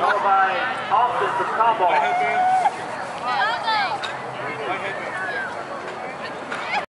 followed by Austin from Cobalt.